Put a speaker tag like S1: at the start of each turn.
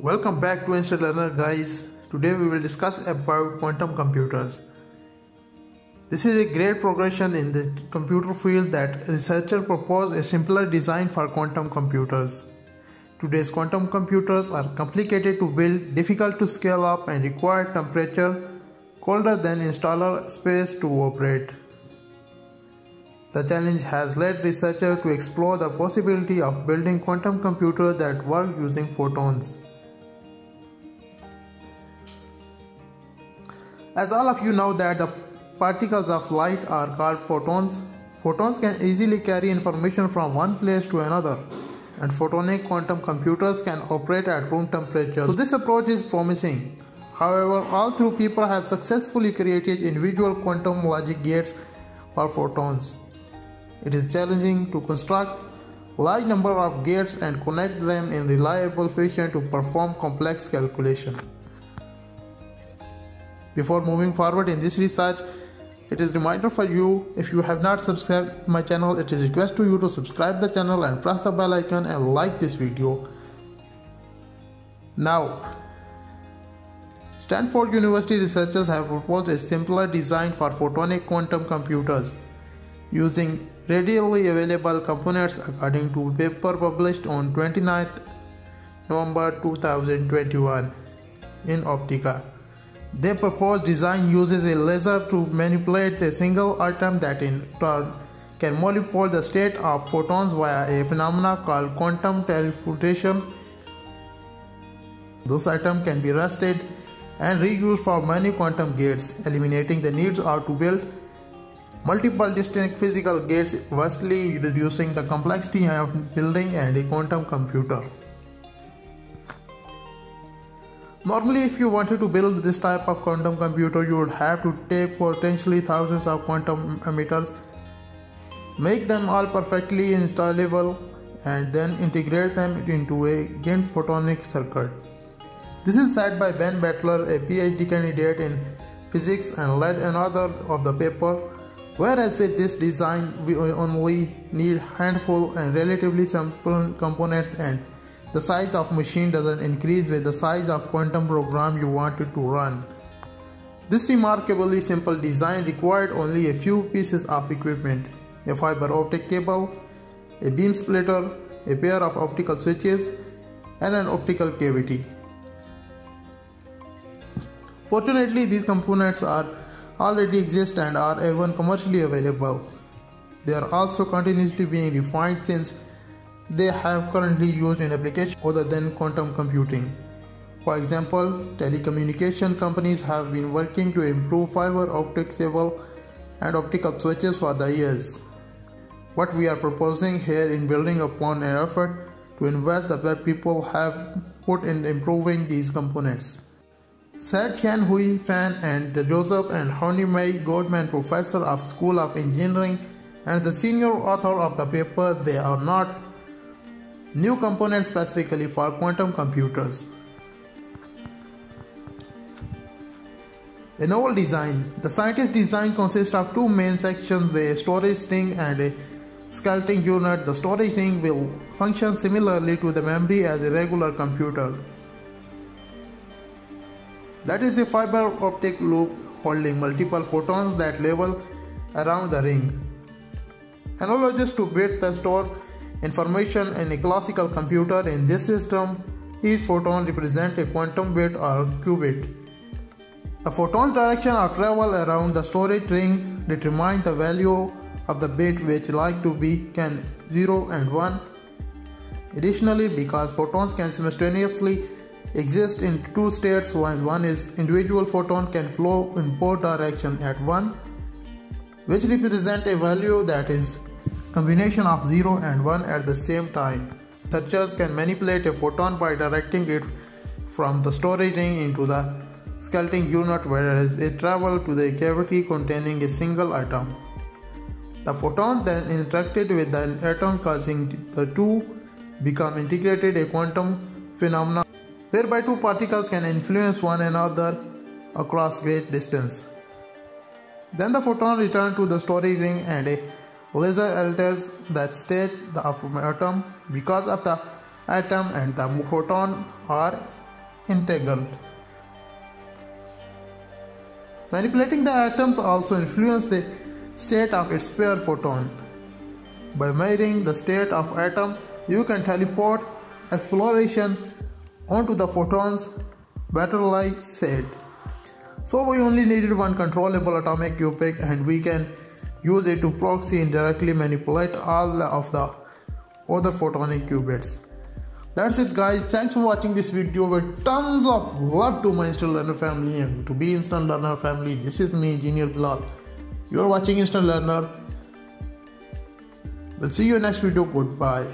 S1: Welcome back to Instant Learner guys. Today we will discuss about quantum computers. This is a great progression in the computer field that researchers propose a simpler design for quantum computers. Today's quantum computers are complicated to build, difficult to scale up and require temperature colder than interstellar space to operate. The challenge has led researchers to explore the possibility of building quantum computers that work using photons. As all of you know that the particles of light are called photons, photons can easily carry information from one place to another and photonic quantum computers can operate at room temperature. So this approach is promising. However, all three people have successfully created individual quantum logic gates for photons. It is challenging to construct large number of gates and connect them in reliable fashion to perform complex calculation. Before moving forward in this research, it is reminder for you if you have not subscribed my channel, it is request to you to subscribe the channel and press the bell icon and like this video. Now, Stanford University researchers have proposed a simpler design for photonic quantum computers using readily available components according to a paper published on 29th November 2021 in Optica. Their proposed design uses a laser to manipulate a single atom that in turn can modify the state of photons via a phenomenon called quantum teleportation. Those atoms can be rusted and reused for many quantum gates, eliminating the needs of to build multiple distinct physical gates, vastly reducing the complexity of building and a quantum computer. Normally, if you wanted to build this type of quantum computer, you would have to take potentially thousands of quantum emitters, make them all perfectly installable, and then integrate them into a giant photonic circuit. This is said by Ben Bartlett, a PhD candidate in physics and led another of the paper. Whereas with this design, we only need handful and relatively simple components and the size of machine doesn't increase with the size of quantum program you want it to run. This remarkably simple design required only a few pieces of equipment, a fiber optic cable, a beam splitter, a pair of optical switches, and an optical cavity. Fortunately, these components are already exist and are even commercially available. They are also continuously being refined since they have currently used in applications other than quantum computing. For example, telecommunication companies have been working to improve fiber optic cable and optical switches for the years. What we are proposing here in building upon an effort to invest that people have put in improving these components. Said Tian Hui Fan and Joseph and Honey Goldman, professor of School of Engineering and the senior author of the paper, they are not new components specifically for quantum computers. A novel design. The scientist design consists of two main sections, the storage ring and a scattering unit. The storage ring will function similarly to the memory as a regular computer. That is a fiber optic loop holding multiple photons that level around the ring. Analogous to bit the store information in a classical computer in this system, each photon represents a quantum bit or qubit. The photon's direction of travel around the storage ring determines the value of the bit which like to be can 0 and 1. Additionally, because photons can simultaneously exist in two states, once one is individual photon can flow in both directions at one, which represent a value that is combination of 0 and 1 at the same time. Searchers can manipulate a photon by directing it from the storage ring into the scattering unit whereas it travels to the cavity containing a single atom. The photon then interacted with the atom causing the two become integrated a quantum phenomenon whereby two particles can influence one another across great distance. Then the photon returns to the storage ring and a Laser alters that state of atom because of the atom and the photon are integral. Manipulating the atoms also influence the state of its pair photon. By measuring the state of atom, you can teleport exploration onto the photons, Bartlett said. So we only needed one controllable atomic qubit and we can use it to proxy and directly manipulate all of the other photonic qubits. That's it guys. Thanks for watching this video with tons of love to my Instant Learner family and to be Instant Learner family. This is me, Engineer Bilal. You are watching Instant Learner. We'll see you next video. Goodbye.